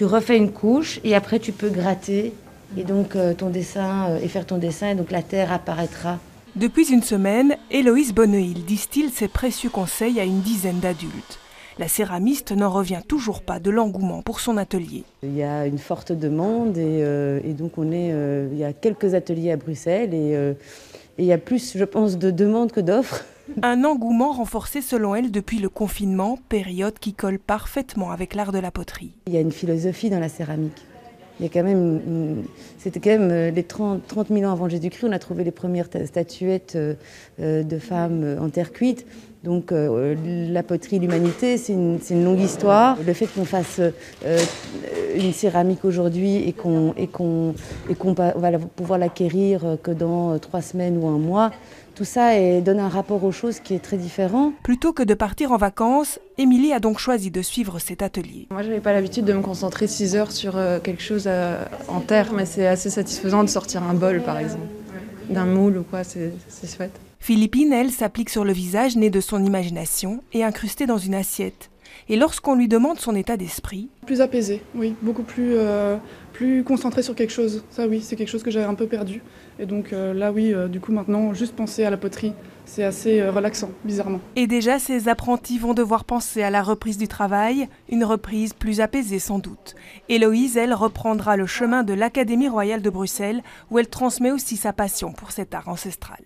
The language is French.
tu refais une couche et après tu peux gratter et donc euh, ton dessin euh, et faire ton dessin et donc la terre apparaîtra. Depuis une semaine, Héloïse Bonneil distille ses précieux conseils à une dizaine d'adultes. La céramiste n'en revient toujours pas de l'engouement pour son atelier. Il y a une forte demande et, euh, et donc on est, euh, il y a quelques ateliers à Bruxelles et, euh, et il y a plus, je pense, de demandes que d'offres. Un engouement renforcé selon elle depuis le confinement, période qui colle parfaitement avec l'art de la poterie. Il y a une philosophie dans la céramique. Il y a quand même, c'était quand même euh, les 30, 30 000 ans avant Jésus-Christ, on a trouvé les premières ta- statuettes euh, euh, de femmes en terre cuite. Donc euh, la poterie, l'humanité, c'est une, c'est une longue histoire. Le fait qu'on fasse euh, une céramique aujourd'hui et qu'on et qu'on et qu'on va pouvoir l'acquérir euh, que dans euh, trois semaines ou un mois, tout ça est- donne un rapport aux choses qui est très différent. Plutôt que de partir en vacances, Émilie a donc choisi de suivre cet atelier. Moi, j'avais pas l'habitude de me concentrer 6 heures sur euh, quelque chose euh, en terre, mais c'est assez satisfaisant de sortir un bol, par exemple, d'un moule ou quoi, c'est c'est chouette. Philippine, elle, s'applique sur le visage né de son imagination et incrusté dans une assiette. Et lorsqu'on lui demande son état d'esprit, Plus apaisé, oui, beaucoup plus, euh, plus concentré sur quelque chose. Ça, oui, c'est quelque chose que j'avais un peu perdu. Et donc euh, là, oui, euh, du coup, maintenant, juste penser à la poterie, c'est assez relaxant, bizarrement. et déjà ses apprentis vont devoir penser à la reprise du travail, une reprise plus apaisée sans doute. Héloïse, elle, reprendra le chemin de l'Académie royale de Bruxelles, où elle transmet aussi sa passion pour cet art ancestral.